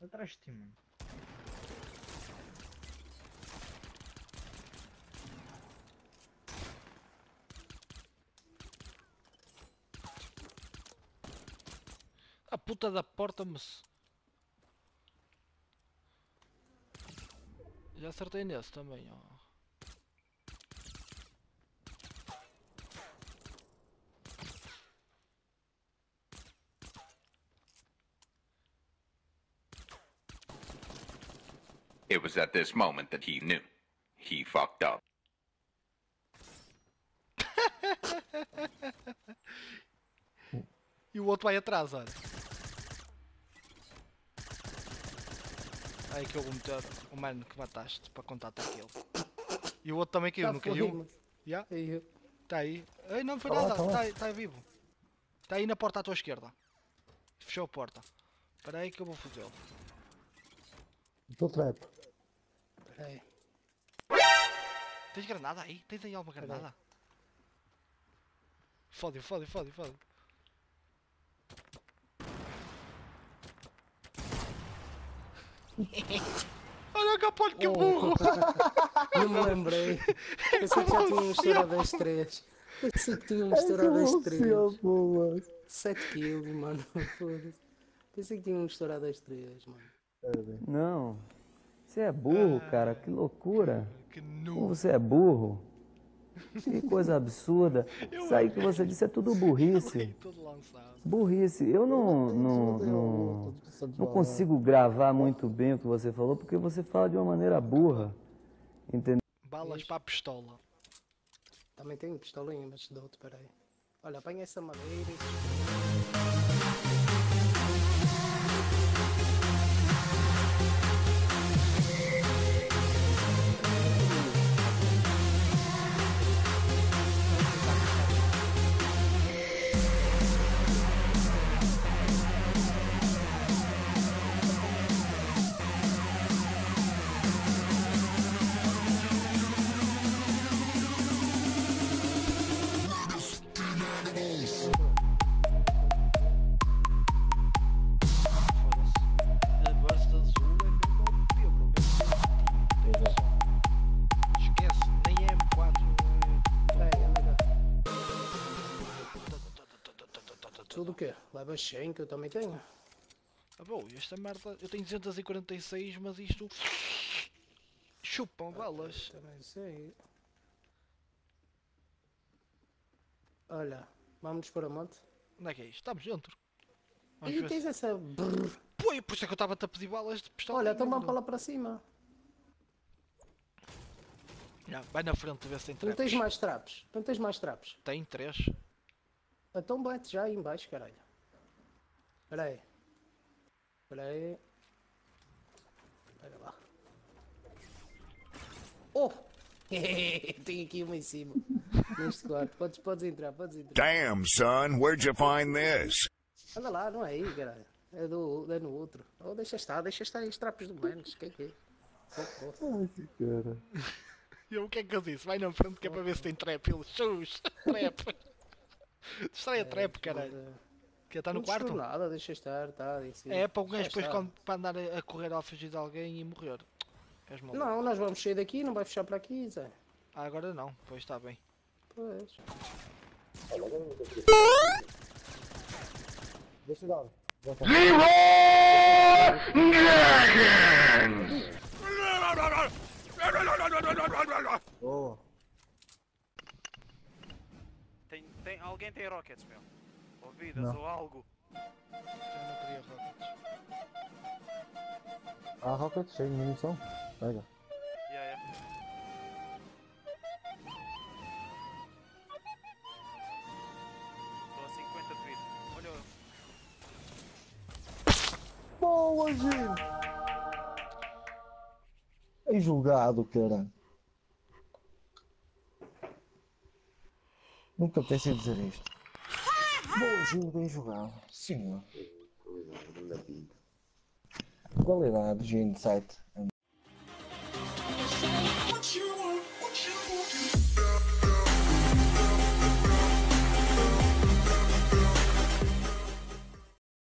Atrás de ti, mano. A puta da porta me. Já acertei nesse também, ó. It was at this moment that he knew. He fucked up. E o outro vai atrás, olha. Aí que meter o mano que mataste para contar até aquele. E o outro também caiu, Tá não caiu? Já? Aí, Está aí. Ei, não foi Tá nada, tá está aí, tá aí vivo. Está aí na porta à tua esquerda. Fechou a porta. Espera aí que eu vou fodê-lo. Do trap. peraí. Tens granada aí? Tens aí alguma granada? Fode, fode, fode, fode. Olha o capolho que Oh. burro! Não me lembrei. Pensei que já tinha misturado as três. Pensei que tinha misturado as três. bolas. 7 quilos, mano. Pensei que tinha misturado as três, mano. Não. Você é burro, cara. Que loucura. Que Como você é burro. Que coisa absurda. Isso aí que você disse é tudo burrice. Burrice. Eu não, não, não, não consigo gravar muito bem o que você falou porque você fala de uma maneira burra. Entendeu? Balas para a pistola. Também tenho pistolinha, mas dou-te, peraí. Olha, apanha essa madeira Tudo o quê? Leva 100 que eu também tenho. Ah, bom, esta merda. Eu tenho 246, mas isto. Chupam balas. Também sei. Olha, vamos para a monte. Onde é que é isto? Estamos dentro. Vamos E tens se... essa... brrr. Pô, por isso é que eu estava a pedir balas de pistola. Olha, então vamos para lá para cima. vai na frente ver se tem Não traps. tens mais trapos. Não tens mais trapos. Tem três. Então bate já aí embaixo, caralho. Espera aí. Espera aí. Pega lá. Oh! Tem aqui uma em cima. Neste quarto. Podes, podes entrar, podes entrar. Damn, son, where'd you find this? Anda lá, não é aí, caralho. É, do, é no outro. Oh, deixa estar, deixa estar aí os trapos do menos. Que é que é? Oh, oh. Ai, que cara. E eu, o que é que eu disse? Vai na frente que é para ver se tem trap. Ele, chus, trap. Distrai a trap, caralho. Que está no Não destruiu quarto. nada, deixa estar, tá. cima. É para o gajo Já depois está. quando, para andar a, correr ao fugir de alguém e morrer. Não, nós vamos sair daqui, não vai fechar para aqui, Zé. Ah, agora não, pois está bem. Pois. Deixa eu dar. Já tá. Boa. Tem, alguém tem rockets, meu? Ou vidas, Não. ou algo. Eu não queria rockets. Ah, rocket cheio de munição. Pega. Yeah, yeah. Estou a 50 de vida. Olha, eu. Boa, gente! É julgado, cara. Nunca pensei dizer isto. Bom jogo, bem jogado. Senhor. Qualidade de insight.